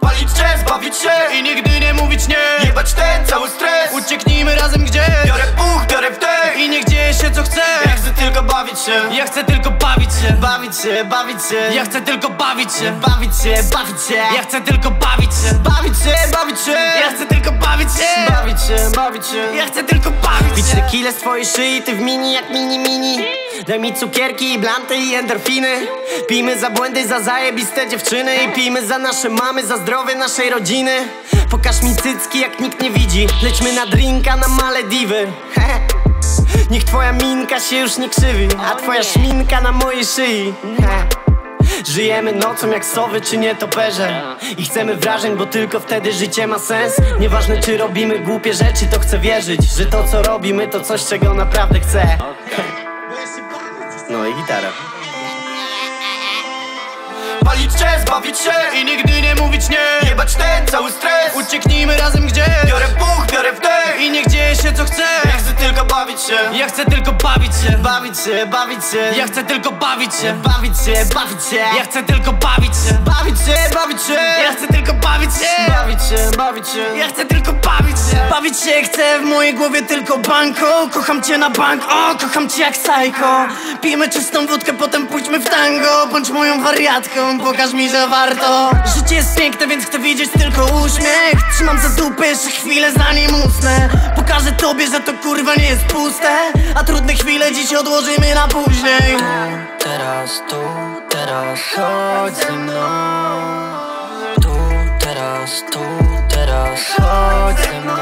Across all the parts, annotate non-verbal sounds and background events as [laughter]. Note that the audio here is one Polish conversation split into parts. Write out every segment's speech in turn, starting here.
Palić czas, bawić się I nigdy nie mówić nie. Jebać ten cały stres. Ucieknijmy razem gdzieś Biorę puch, biorę wdech I niech dzieje się co chce. Ja chcę tylko bawić się. Ja chcę tylko bawić się. Bawić się, bawić się. Ja chcę tylko bawić się. Bawić się, bawić się. Ja chcę tylko bawić się. Bawić się, bawić się. Ja chcę tylko bawić się. Bawić się, bawić się. Ja chcę tylko bawić Bić się. tequilę z twojej szyi, ty w mini jak mini mini Daj mi cukierki, blanty i endorfiny. Pijmy za błędy, za zajebiste dziewczyny. I pijmy za nasze mamy, za zdrowie naszej rodziny. Pokaż mi cycki jak nikt nie widzi. Lećmy na drinka na Malediwy. [laughs] Niech twoja minka się już nie krzywi A twoja szminka na mojej szyi. [laughs] Żyjemy nocą jak sowy czy nietoperze I chcemy wrażeń, bo tylko wtedy życie ma sens. Nieważne czy robimy głupie rzeczy, to chcę wierzyć Że to co robimy to coś, czego naprawdę chcę No i gitara. Palić czas, bawić się I nigdy nie mówić nie. Jebać ten cały stres. Ucieknijmy razem gdzieś Biorę puch, biorę wdech I niech dzieje się co chce. Ja chcę tylko bawić się. Ja chcę tylko bawić się. Bawić się, bawić się. Ja chcę tylko bawić się. Bawić się, bawić się. Ja chcę tylko bawić się. Bawić się, bawić się. Ja chcę się Bawić się, Ja chcę tylko bawić się. Bawić się chcę, w mojej głowie tylko banko. Kocham cię na bank, o, kocham cię jak psycho. Pijmy czystą wódkę, potem pójdźmy w tango. Bądź moją wariatką, pokaż mi, że warto. Życie jest piękne, więc chcę widzieć tylko uśmiech. Trzymam za dupę jeszcze chwilę, zanim usnę. Pokażę tobie, że to kurwa nie jest puste. A trudne chwile dziś odłożymy na później. Teraz, tu, teraz, chodź ze mną teraz, tu, teraz, chodź ze mną.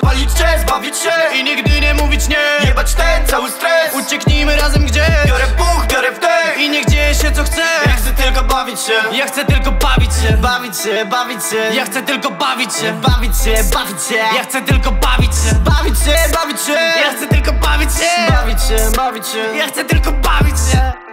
Palić czas, bawić się I nigdy nie mówić nie. Jebać ten cały stres. Ucieknijmy razem gdzieś Biorę puch, biorę wdech I niech dzieje się co chce. Ja chcę tylko bawić się. Ja chcę tylko bawić się. Bawić się, bawić się. Ja chcę tylko bawić się. Bawić się, bawić się. Ja chcę tylko bawić się. Bawić się, bawić się. chcę bawić się. Bawić się, bawić się. Ja chcę tylko bawić się